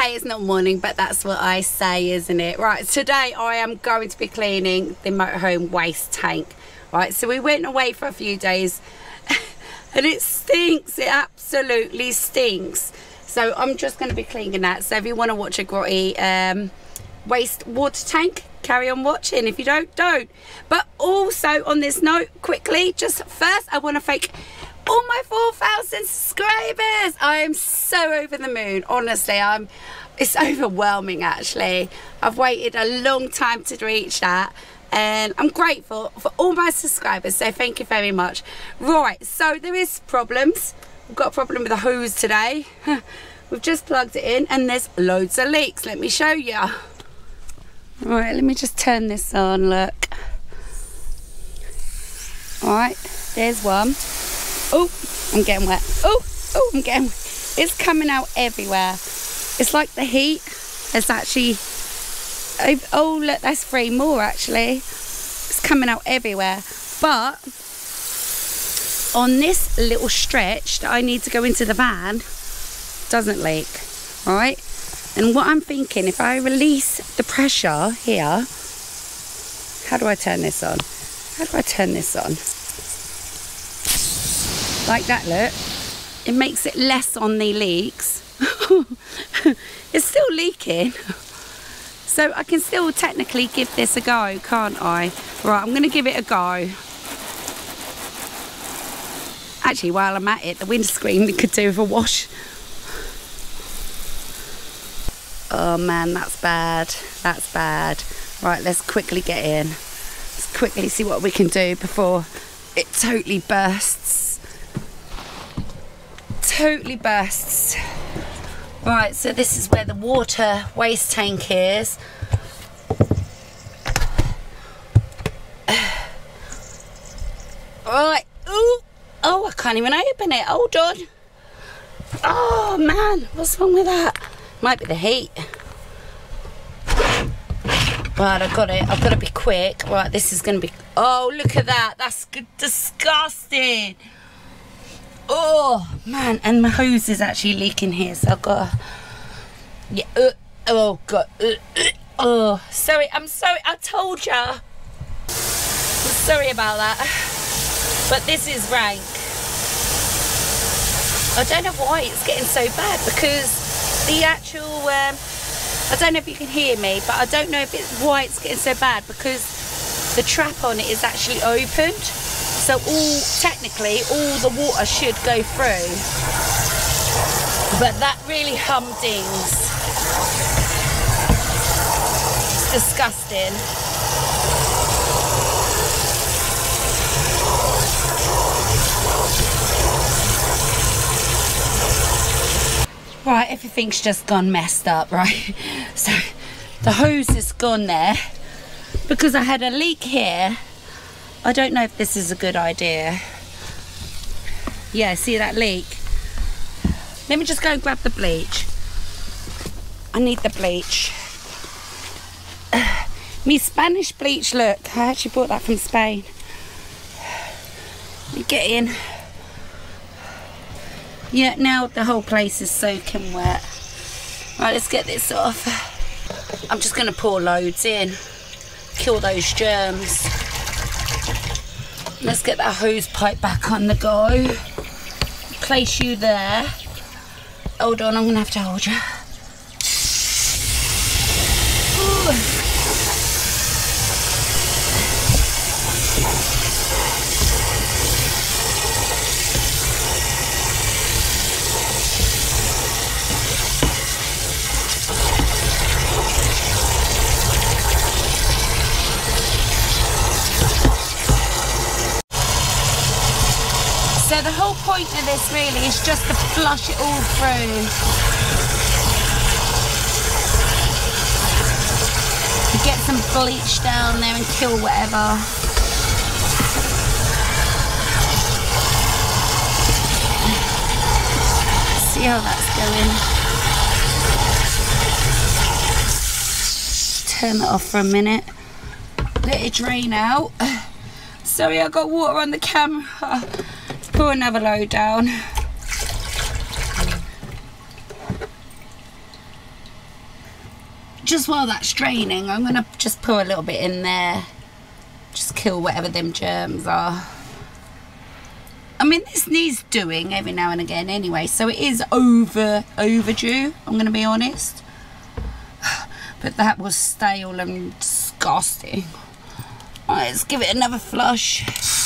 okay, it's not morning, but that's what I say, isn't it? Right, today I am going to be cleaning the motorhome waste tank. Right, so we went away for a few days and it stinks. It absolutely stinks. So I'm just going to be cleaning that. So if you want to watch a grotty um, waste water tank, carry on watching. If you don't, don't. But also on this note, quickly, just first, I want to thank all my 4,000 subscribers. I am so over the moon. Honestly, I'm. It's overwhelming actually. I've waited a long time to reach that and I'm grateful for all my subscribers so thank you very much right so there is problems we've got a problem with the hose today we've just plugged it in and there's loads of leaks let me show you right let me just turn this on look all right there's one oh I'm getting wet. Oh oh I'm getting wet. it's coming out everywhere. It's like the heat it's actually oh look that's three more actually. It's coming out everywhere. But on this little stretch that I need to go into the van doesn't leak right? And what I'm thinking if I release the pressure here how do I turn this on? How do I turn this on like that look it makes it less on the leaks it's still leaking so I can still technically give this a go, can't I? Right, I'm going to give it a go. Actually, while I'm at it, the windscreen could do with a wash. Oh man, that's bad. That's bad. Right, let's quickly get in. Let's quickly see what we can do before it totally bursts. Totally bursts. Right, so this is where the water waste tank is. Right, ooh, oh, I can't even open it. Hold on. Oh man, what's wrong with that? Might be the heat. Right, I've got it. I've got to be quick. Right, this is going to be. Oh, look at that. That's disgusting. Oh man, and my hose is actually leaking here, so I've got. To, yeah. Uh, oh god. Uh, uh, oh, sorry. I'm sorry. I told ya. I'm sorry about that. But this is rank. I don't know why it's getting so bad because the actual. Um, I don't know if you can hear me, but I don't know if it's why it's getting so bad because the trap on it is actually opened. So all, technically, all the water should go through. But that really humdings. Disgusting. Right, everything's just gone messed up, right? So the hose is gone there because I had a leak here I don't know if this is a good idea. Yeah, see that leak? Let me just go grab the bleach. I need the bleach. me Spanish bleach, look. I actually bought that from Spain. Let me get in. Yeah, now the whole place is soaking wet. Right, let's get this off. I'm just to pour loads in. Kill those germs. Let's get that hose pipe back on the go. Place you there. Hold on, I'm to have to hold you. So the whole point of this really is just to flush it all through. Get some bleach down there and kill whatever. See how that's going. Turn it off for a minute. Let it drain out. Sorry, I got water on the camera pour another load down. just while that's draining, I'm going to just pour a little bit in there. Just kill whatever them germs are. I mean, this needs doing every now and again anyway, so it is over overdue, I'm going to be honest. But that was stale and disgusting. Right, let's give it another flush.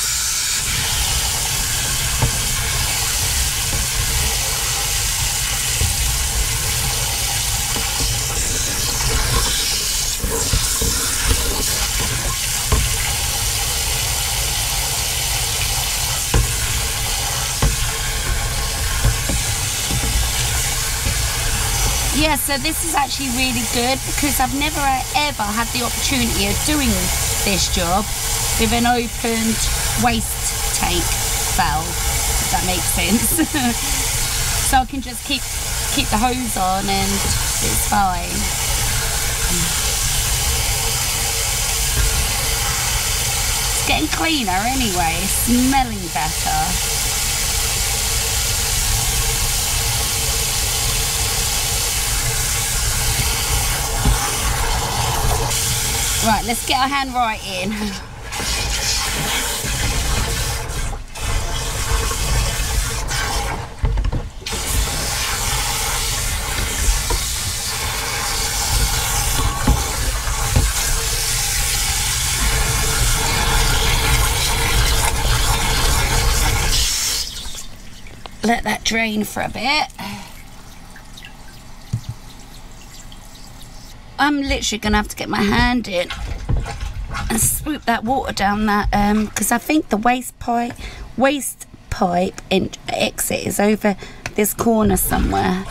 Yeah so this is actually really good because I've never uh, ever had the opportunity of doing this job with an opened waste tank valve if that makes sense. So I can just keep keep the hose on and it's fine. Getting cleaner anyway smelling better Right, let's get our hand right in. Let that drain for a bit. I'm literally going to have to get my hand in and swoop that water down that because um, I think the waste pipe waste pipe and exit is over this corner somewhere.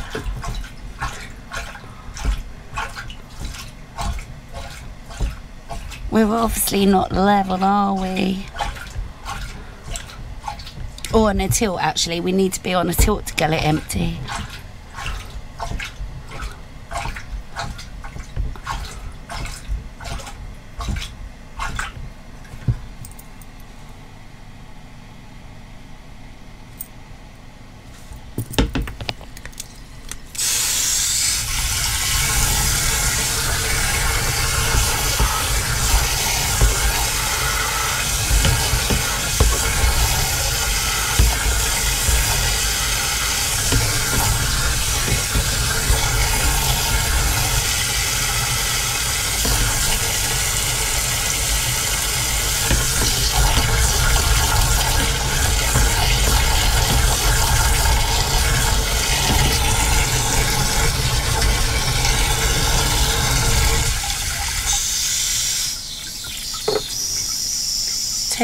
We're obviously not level, are we? Or on a tilt, actually. We need to be on a tilt to get it empty.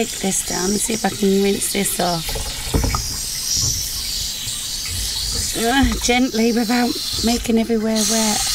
Take this down and see if I can rinse this off. Uh, gently without making everywhere wet.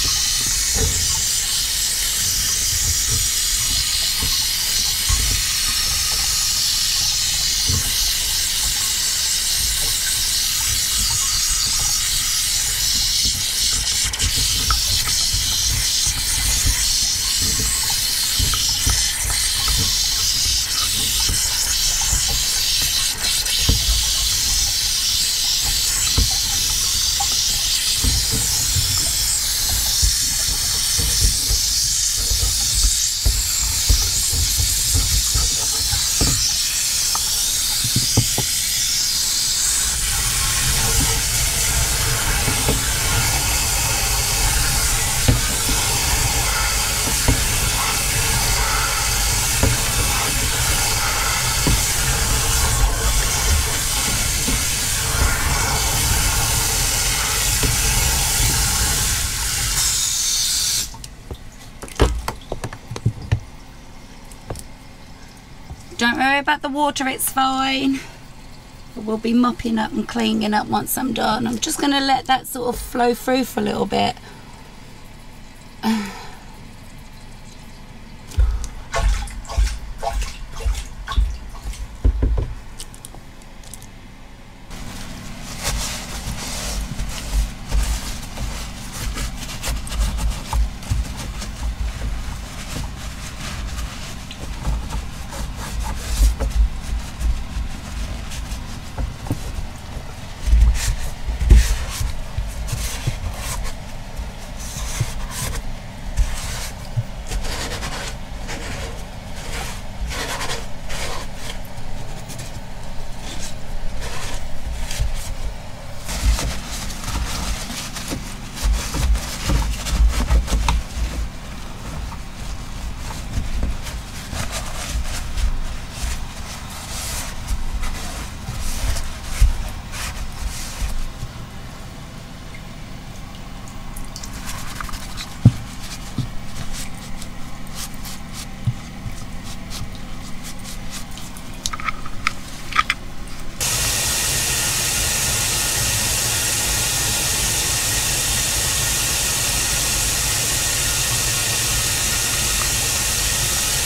Don't worry about the water, it's fine. We'll be mopping up and cleaning up once I'm done. I'm just going to let that sort of flow through for a little bit.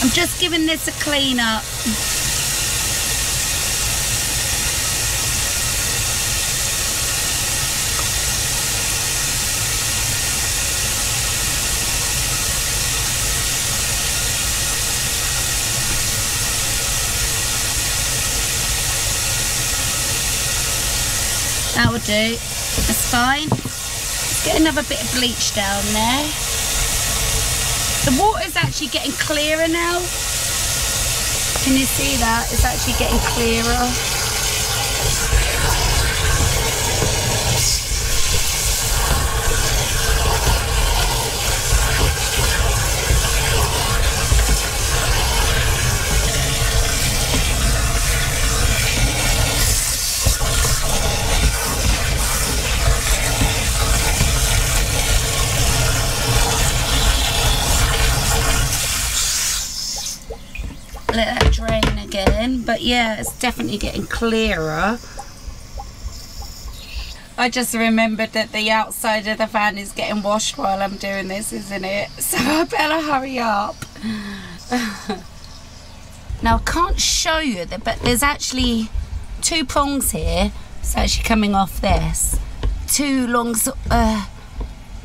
I'm just giving this a clean up. That will do. That's fine. Let's get another bit of bleach down there. The water's actually getting clearer now. Can you see that? It's actually getting clearer. But yeah it's definitely getting clearer. I just remembered that the outside of the van is getting washed while I'm doing this isn't it? So I better hurry up. Now I can't show you that but there's actually two prongs here. It's actually coming off this. Two long uh,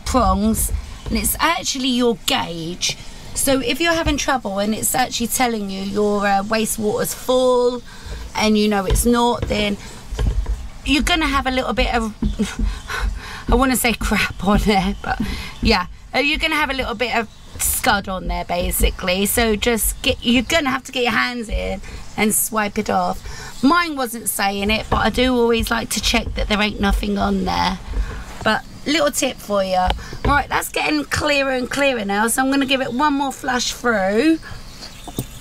prongs. And it's actually your gauge so if you're having trouble and it's actually telling you your uh, wastewater's full and you know it's not, then you're going to have a little bit of, I want to say crap on there, but yeah, uh, you're going to have a little bit of scud on there basically. So just get, you're going to have to get your hands in and swipe it off. Mine wasn't saying it, but I do always like to check that there ain't nothing on there. But little tip for you. Right, that's getting clearer and clearer now, so I'm going to give it one more flush through.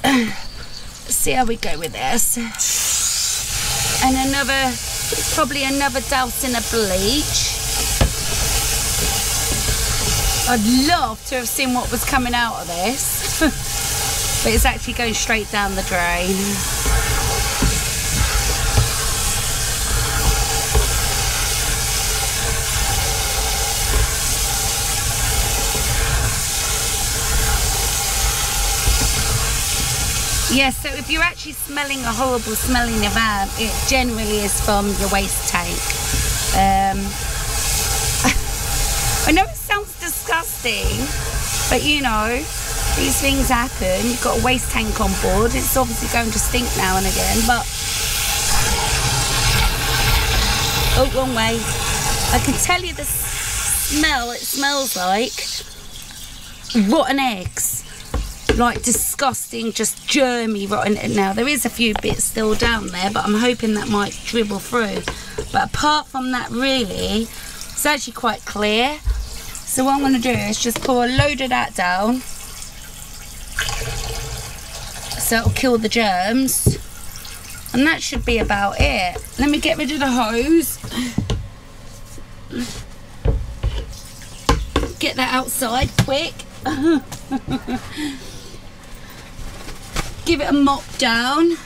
see how we go with this. And another, probably another dousing of bleach. I'd love to have seen what was coming out of this. but it's actually going straight down the drain. Yes, so if you're actually smelling a horrible smell in van, it generally is from your waste tank. Um, I know it sounds disgusting, but you know, these things happen. You've got a waste tank on board. It's obviously going to stink now and again, but... Oh, wrong way. I can tell you the smell it smells like rotten eggs like disgusting, just germy rotten. Now there is a few bits still down there, but I'm hoping that might dribble through. But apart from that, really, it's actually quite clear. So what I'm going to do is just pour a load of that down. So it'll kill the germs. And that should be about it. Let me get rid of the hose. Get that outside quick. give it a mop down.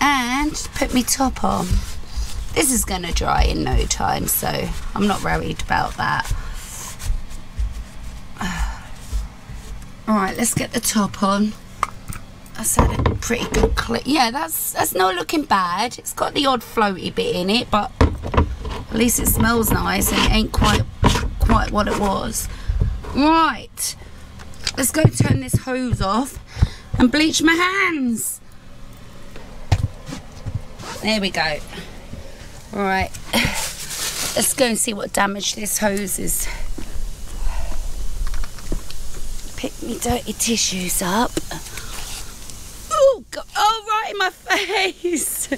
And put my top on. This is to dry in no time, so I'm not worried about that. Alright, let's get the top on. That's had a pretty good clip. Yeah, that's that's not looking bad. It's got the odd floaty bit in it, but at least it smells nice and it ain't quite quite what it was. Right, let's go turn this hose off and bleach my hands. There we go. Right, let's go and see what damage this hose is. Pick me dirty tissues up. Oh, God. oh, right in my face.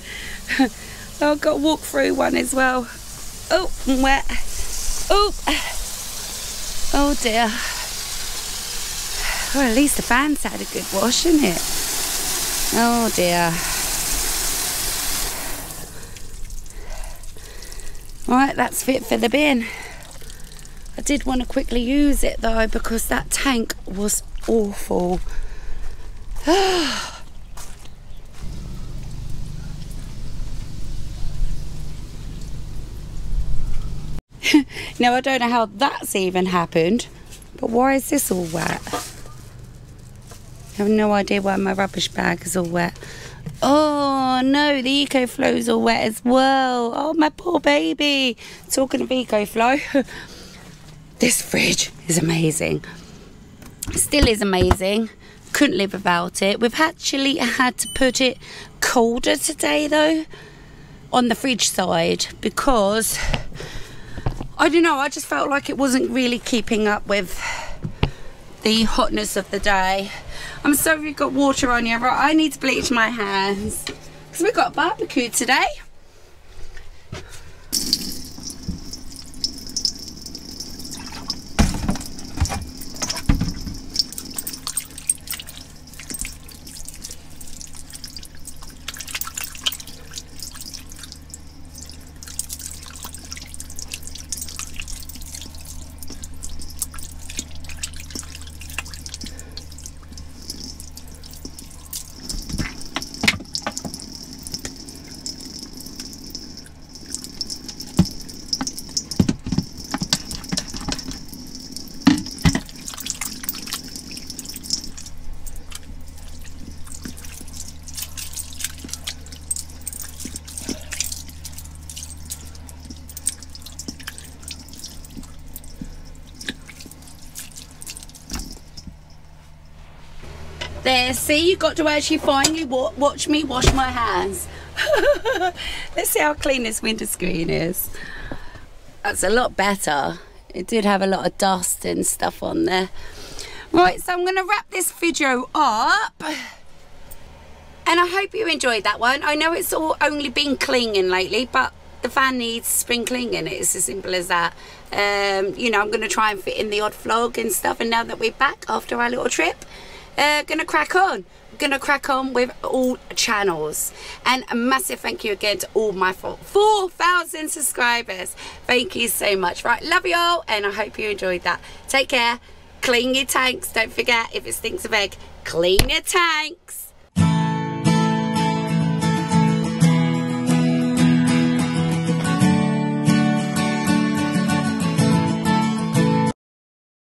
oh, I've got to walk through one as well. Oh, wet. Oh, oh dear. Well, at least the fan's had a good wash, isn't it? Oh dear. Right, that's fit for the bin. I did want to quickly use it though because that tank was awful. Oh, Now, I don't know how that's even happened, but why is this all wet? I have no idea why my rubbish bag is all wet. Oh no, the EcoFlow's all wet as well. Oh, my poor baby. Talking of EcoFlow, this fridge is amazing. Still is amazing. Couldn't live without it. We've actually had to put it colder today though on the fridge side because I don't know, I just felt like it wasn't really keeping up with the hotness of the day. I'm sorry you've got water on you, right? I need to bleach my hands because we've got a barbecue today. There, see, you've got to actually finally watch me wash my hands. Let's see how clean this winter screen is. That's a lot better. It did have a lot of dust and stuff on there. Right, so I'm going to wrap this video up. And I hope you enjoyed that one. I know it's all only been clinging lately, but the fan needs spring cleaning. It's as simple as that. Um, you know, I'm going to try and fit in the odd vlog and stuff. And now that we're back after our little trip, uh, gonna crack on. Gonna crack on with all channels. And a massive thank you again to all my 4,000 subscribers. Thank you so much. Right love you all and I hope you enjoyed that. Take care. Clean your tanks. Don't forget if it stinks of egg clean your tanks